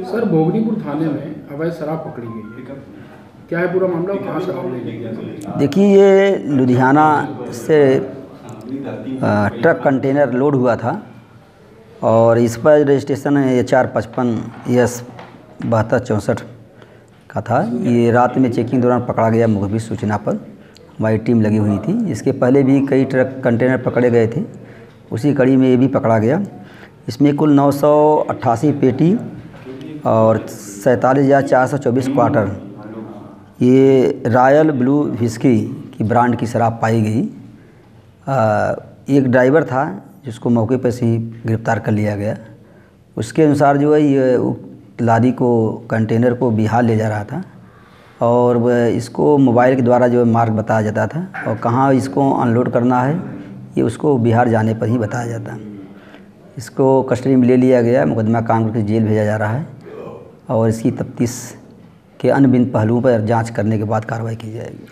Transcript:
Sir, Bhognipur थाने में अवैध शराब पकड़ी गई है। क्या है पूरा मामला कहाँ शराब देखिए, ये लुधियाना से ट्रक कंटेनर लोड हुआ था और इस पर रजिस्ट्रेशन एच आर पचपन एस बहत्तर चौंसठ का था। ये रात में चेकिंग दौरान पकड़ा गया मुखबिर सूचना पर। हमारी टीम लगी हुई थी। इसके पहले भी कई ट्रक कंटेनर पकड़े गए थे। उसी कड़ी में ये भी पकड़ा गया। इसमें कुल नौ सौ अट्ठासी पेटी और सैंतालीस हज़ार चार सौ चौबीस क्वार्टर। ये रॉयल ब्लू विस्की की ब्रांड की शराब पाई गई। एक ड्राइवर था, जिसको मौके पर से ही गिरफ़्तार कर लिया गया। उसके अनुसार जो है, ये लादी को, कंटेनर को बिहार ले जा रहा था और इसको मोबाइल के द्वारा जो है मार्ग बताया जाता था और कहाँ इसको अनलोड करना है, ये उसको बिहार जाने पर ही बताया जाता। इसको कस्टडी में ले लिया गया, मुकदमा कानपुर की जेल भेजा जा रहा है। और इसकी तफ्तीश के अन्य भिन्न पहलुओं पर जाँच करने के बाद कार्रवाई की जाएगी।